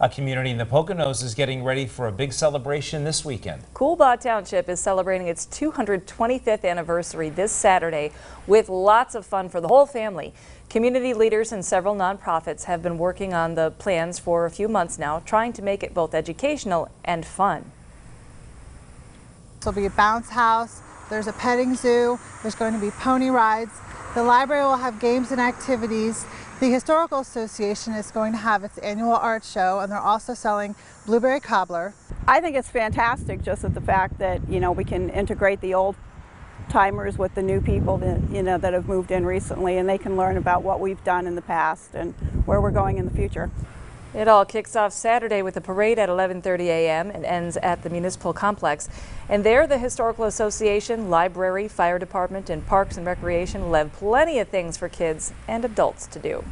A community in the Poconos is getting ready for a big celebration this weekend. Coolbaugh Township is celebrating its 225th anniversary this Saturday with lots of fun for the whole family. Community leaders and several nonprofits have been working on the plans for a few months now, trying to make it both educational and fun. There'll be a bounce house, there's a petting zoo, there's going to be pony rides. The library will have games and activities. The Historical Association is going to have its annual art show and they're also selling blueberry cobbler. I think it's fantastic just at the fact that, you know, we can integrate the old timers with the new people that, you know, that have moved in recently and they can learn about what we've done in the past and where we're going in the future. It all kicks off Saturday with a parade at 11:30 a.m. and ends at the municipal complex. And there, the Historical Association, Library, Fire Department, and Parks and Recreation will have plenty of things for kids and adults to do.